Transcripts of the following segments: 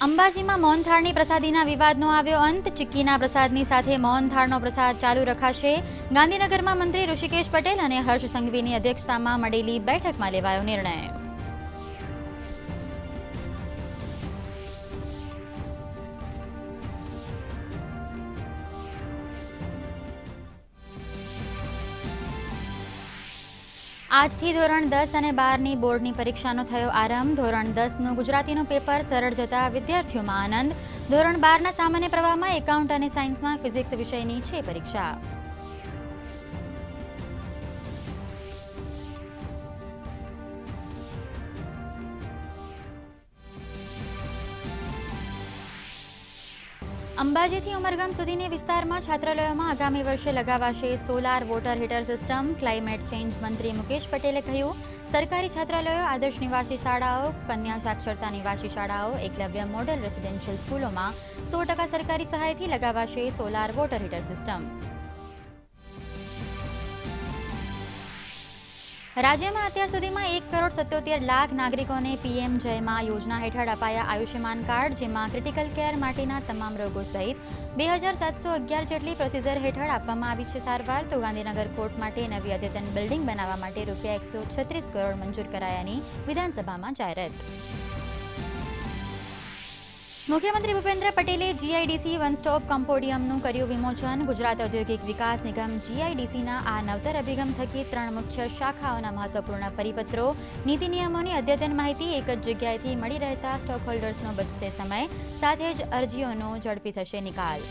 અંબાજીમાં મોહનથાળની પ્રસાદીના વિવાદનો આવ્યો અંત. ચિક્કીના પ્રસાદની સાથે મોહનથાળનો પ્રસાદ ચાલુ રખાશે. ગાંધીનગરમાં મંત્રી ઋષિકેશ પટેલ અને હર્ષ સંઘવીની અધ્યક્ષતામાં મળેલી બેઠકમાં લેવાયો નિર્ણય. આજથી ધોરણ દસ અને બારની બોર્ડની પરીક્ષાનો થયો આરંભ. ધોરણ દસનું ગુજરાતીનું પેપર સરળ જતા વિદ્યાર્થીઓમાં આનંદ. ધોરણ બારના સામાન્ય પ્રવાહમાં એકાઉન્ટ અને સાયન્સમાં ફિઝિક્સ વિષયની છે પરીક્ષા. અંબાજીથી ઉમરગામ સુધીની વિસ્તારમાં છાત્રાલયોમાં આગામી વર્ષે લગાવાશે solar water heater system. Climate change મંત્રી મુકેશ પટેલે કહ્યું, સરકારી છાત્રાલયો, આદર્શ નિવાસી શાળાઓ, કન્યા સાક્ષરતા નિવાસી શાળાઓ, એકલવ્ય મોડલ રેસિડેન્શિયલ સ્કૂલોમાં સો ટકા સરકારી સહાયથી લગાવાશે સોલાર વોટર હીટર સિસ્ટમ. રાજ્યમાં અત્યાર સુધીમાં એક કરોડ સત્યોતેર લાખ નાગરિકોને પીએમ જયમાં યોજના હેઠળ અપાયા આયુષ્યમાન કાર્ડ, જેમાં ક્રિટિકલ કેર માટેના તમામ રોગો સહિત બે હજાર સાતસો અગિયાર જેટલી પ્રોસીજર હેઠળ આપવામાં આવી છે સારવાર. તો ગાંધીનગર કોર્ટ માટે નવી અદ્યતન બિલ્ડિંગ બનાવવા માટે રૂપિયા એકસો છત્રીસ કરોડ મંજૂર કરાયાની વિધાનસભામાં જાહેરાત. મુખ્યમંત્રી ભૂપેન્દ્ર પટેલે જીઆઈડીસી વન સ્ટોપ કમ્પોડિયમનું કર્યું વિમોચન. ગુજરાત ઔદ્યોગિક વિકાસ નિગમ જીઆઈડીસીના આ નવતર અભિગમ થકી ત્રણ મુખ્ય શાખાઓના મહત્વપૂર્ણ પરિપત્રો, નીતિ નિયમોની અદ્યતન માહિતી એક જ જગ્યાએથી મળી રહેતા સ્ટોક હોલ્ડર્સનો બચશે સમય, સાથે જ અરજીઓનો ઝડપી થશે નિકાલ.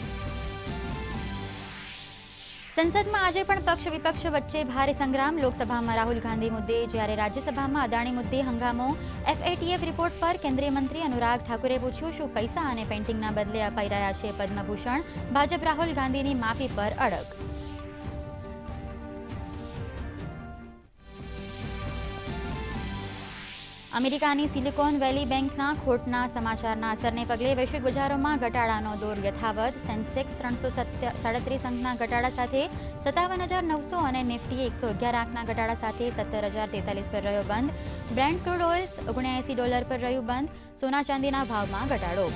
સંસદમાં આજે પણ પક્ષ વિપક્ષ વચ્ચે ભારે સંગ્રામ. લોકસભામાં રાહુલ ગાંધી મુદ્દે, જ્યારે રાજ્યસભામાં અદાણી મુદ્દે હંગામો. એફએટીએફ રિપોર્ટ પર કેન્દ્રીય મંત્રી અનુરાગ ઠાકુરે પૂછ્યું, શું પૈસા અને પેઇન્ટિંગના બદલે અપાઈ રહ્યા છે પદ્મભૂષણ? ભાજપ રાહુલ ગાંધીની માફી પર અડગ અમેરિકાની સિલિકોન વેલી બેંકના ખોટના સમાચારના અસરને પગલે વૈશ્વિક બજારોમાં ઘટાડાનો દોર યથાવત. સેન્સેક્સ ત્રણસો સાડત્રીસ અંકના ઘટાડા સાથે સત્તાવન હજાર નવસો અને નિફ્ટી એકસો અગિયાર આંકના ઘટાડા સાથે સત્તર હજાર તેતાલીસ પર રહ્યો બંધ. બ્રેન્ડ ક્રૂડ ઓઇલ ઓગણ્યાએંસી ડોલર પર રહ્યું બંધ. સોના ચાંદીના ભાવમાં ઘટાડો.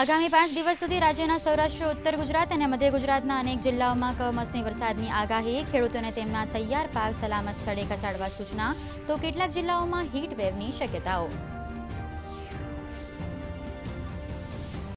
આગામી પાંચ દિવસ સુધી રાજ્યના સૌરાષ્ટ્ર, ઉત્તર ગુજરાત અને મધ્ય ગુજરાતના અનેક જિલ્લાઓમાં કમોસમી વરસાદની આગાહી. ખેડૂતોને તેમના તૈયાર પાક સલામત સ્થળે ખસાડવા સૂચના. તો કેટલાક જિલ્લાઓમાં હીટ વેવની શક્યતાઓ.